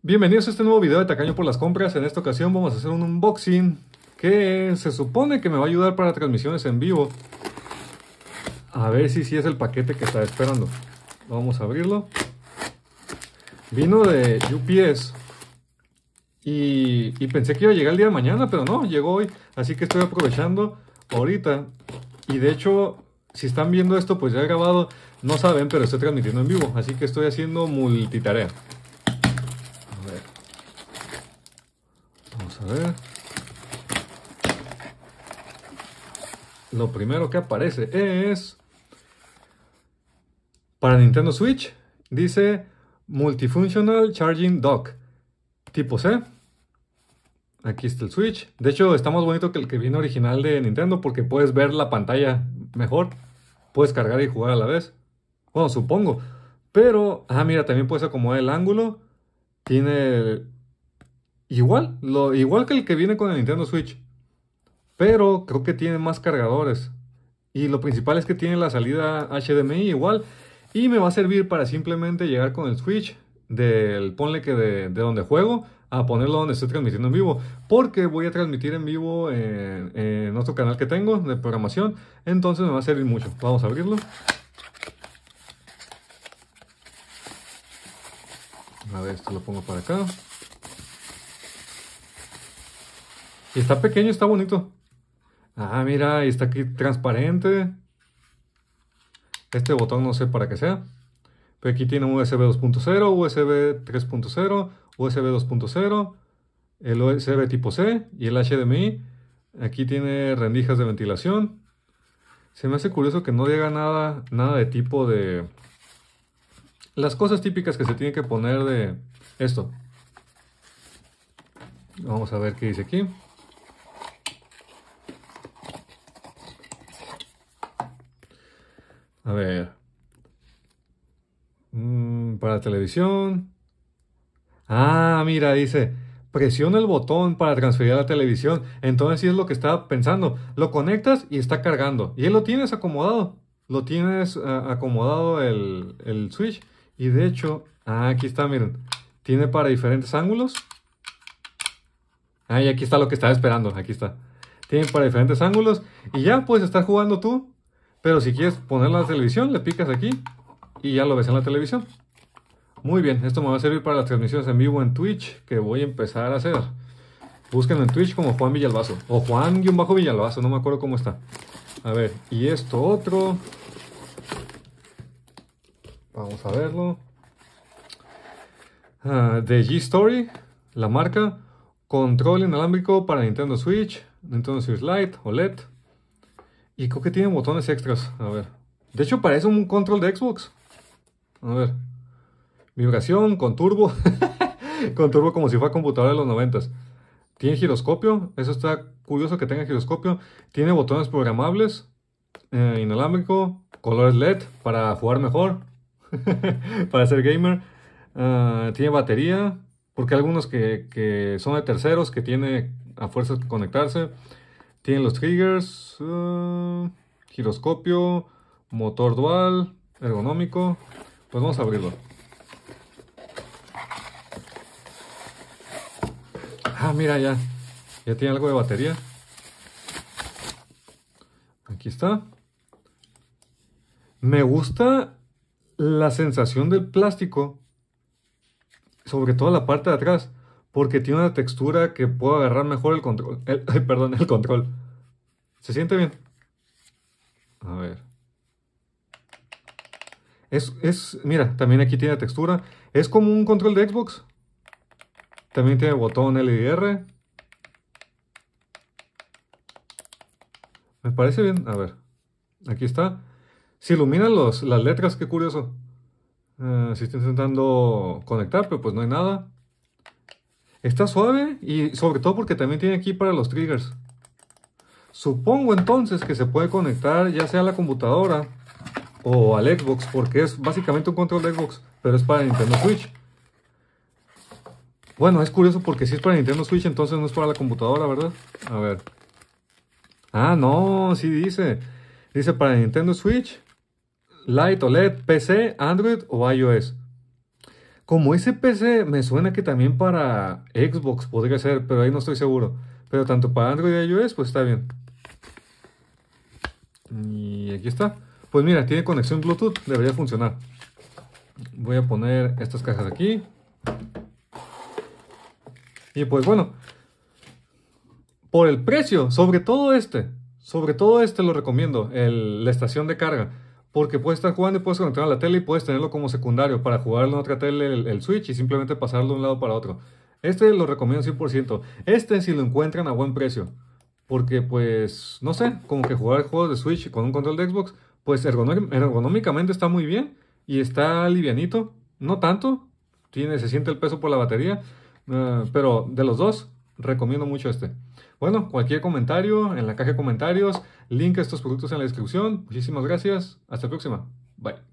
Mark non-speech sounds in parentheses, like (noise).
Bienvenidos a este nuevo video de Tacaño por las compras. En esta ocasión vamos a hacer un unboxing que se supone que me va a ayudar para transmisiones en vivo. A ver si sí es el paquete que estaba esperando. Vamos a abrirlo. Vino de UPS. Y, y pensé que iba a llegar el día de mañana, pero no, llegó hoy. Así que estoy aprovechando ahorita. Y de hecho, si están viendo esto, pues ya he grabado. No saben, pero estoy transmitiendo en vivo. Así que estoy haciendo multitarea. A ver. Lo primero que aparece es para Nintendo Switch. Dice Multifunctional Charging Dock tipo C. Aquí está el Switch. De hecho, está más bonito que el que viene original de Nintendo porque puedes ver la pantalla mejor. Puedes cargar y jugar a la vez. Bueno, supongo. Pero, ah, mira, también puedes acomodar el ángulo. Tiene Igual, lo, igual que el que viene con el Nintendo Switch. Pero creo que tiene más cargadores. Y lo principal es que tiene la salida HDMI igual. Y me va a servir para simplemente llegar con el Switch del, ponle que de, donde juego, a ponerlo donde estoy transmitiendo en vivo. Porque voy a transmitir en vivo en, en otro canal que tengo de programación. Entonces me va a servir mucho. Vamos a abrirlo. A ver, esto lo pongo para acá. Y está pequeño, está bonito. Ah, mira, y está aquí transparente. Este botón no sé para qué sea. Pero aquí tiene USB 2.0, USB 3.0, USB 2.0, el USB tipo C y el HDMI. Aquí tiene rendijas de ventilación. Se me hace curioso que no diga nada, nada de tipo de... Las cosas típicas que se tienen que poner de esto. Vamos a ver qué dice aquí. A ver. Mm, para televisión. Ah, mira, dice, presiona el botón para transferir a la televisión. Entonces sí es lo que estaba pensando. Lo conectas y está cargando. Y él lo tienes acomodado. Lo tienes ah, acomodado el, el switch. Y de hecho, ah, aquí está, miren. Tiene para diferentes ángulos. Ah, y aquí está lo que estaba esperando. Aquí está. Tiene para diferentes ángulos. Y ya puedes estar jugando tú pero si quieres ponerla en la televisión, le picas aquí y ya lo ves en la televisión. Muy bien, esto me va a servir para las transmisiones en vivo en Twitch que voy a empezar a hacer. Búsquenlo en Twitch como Juan Villalbazo. O Juan-Villalbazo, no me acuerdo cómo está. A ver, y esto otro. Vamos a verlo. Ah, de G-Story, la marca. Control inalámbrico para Nintendo Switch, Nintendo Switch Lite, OLED. Y creo que tiene botones extras. A ver. De hecho, parece un control de Xbox. A ver. Vibración con turbo. (laughs) con turbo como si fuera computadora de los 90. Tiene giroscopio. Eso está curioso que tenga giroscopio. Tiene botones programables. Eh, inalámbrico. Colores LED para jugar mejor. (laughs) para ser gamer. Ah, tiene batería. Porque hay algunos que, que son de terceros que tiene a fuerzas que conectarse. Tiene los triggers, uh, giroscopio, motor dual, ergonómico. Pues vamos a abrirlo. Ah, mira ya. Ya tiene algo de batería. Aquí está. Me gusta la sensación del plástico. Sobre todo la parte de atrás porque tiene una textura que puedo agarrar mejor el control. (laughs) perdón, el control. ¿Se siente bien? A ver. Es, es, mira, también aquí tiene textura. Es como un control de Xbox. También tiene botón LDR. Me parece bien. A ver. Aquí está. Se iluminan los, las letras, qué curioso. Eh, si estoy intentando conectar, pero pues no hay nada. Está suave y sobre todo porque también tiene aquí para los triggers. Supongo entonces que se puede conectar ya sea a la computadora o al Xbox porque es básicamente un control de Xbox, pero es para Nintendo Switch. Bueno, es curioso porque si es para Nintendo Switch entonces no es para la computadora, ¿verdad? A ver. Ah, no, sí dice. Dice para Nintendo Switch, Light OLED, PC, Android o iOS. Como ese PC me suena que también para Xbox podría ser, pero ahí no estoy seguro. Pero tanto para Android y iOS, pues está bien. Y aquí está. Pues mira, tiene conexión Bluetooth, debería funcionar. Voy a poner estas cajas aquí. Y pues bueno, por el precio, sobre todo este, sobre todo este lo recomiendo, la estación de carga. Porque puedes estar jugando y puedes conectar a la tele y puedes tenerlo como secundario para jugarlo en otra tele el, Switch y simplemente pasarlo de un lado para otro. Este lo recomiendo 100%. Este si lo encuentran a buen precio. Porque pues, no sé, como que jugar juegos de Switch con un control de Xbox, pues ergonómicamente está muy bien y está livianito. No tanto, tiene, se siente el peso por la batería, eh, pero de los dos, recomiendo mucho este. Bueno, cualquier comentario en la caja de comentarios, link a estos productos en la descripción. Muchísimas gracias. Hasta la próxima. Bye.